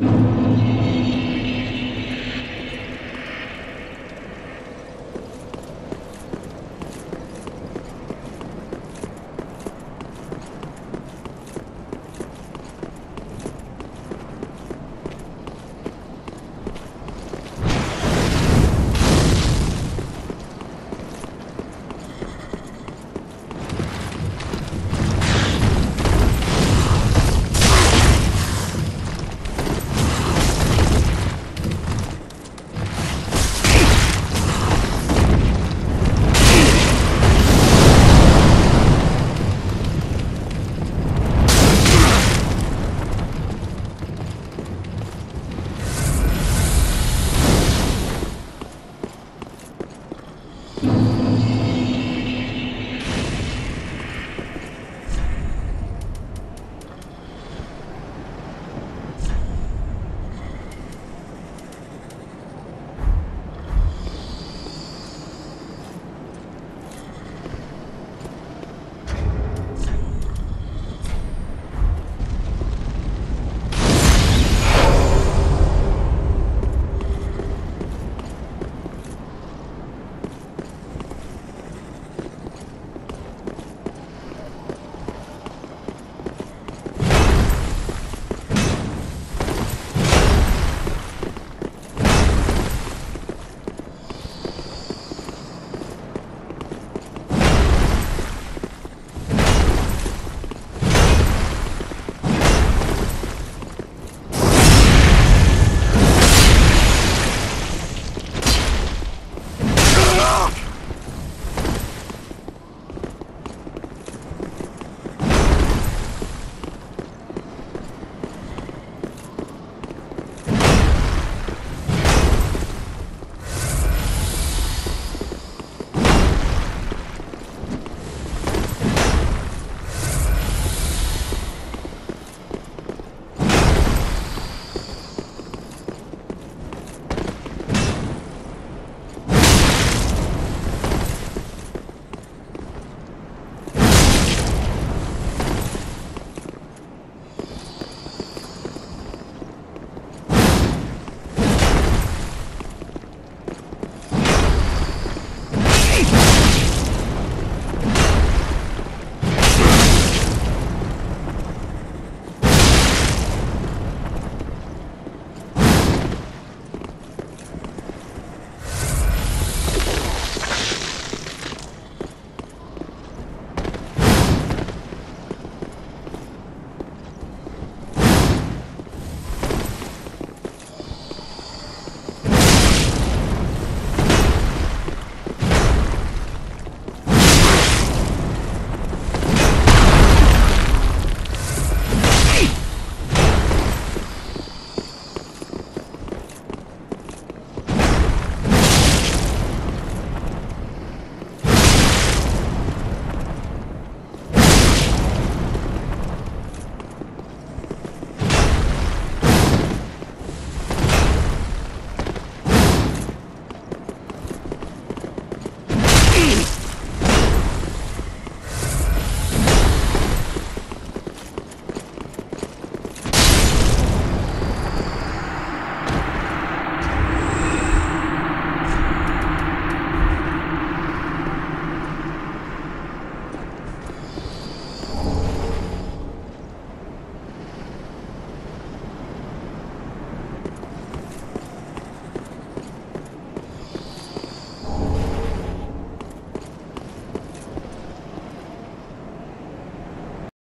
you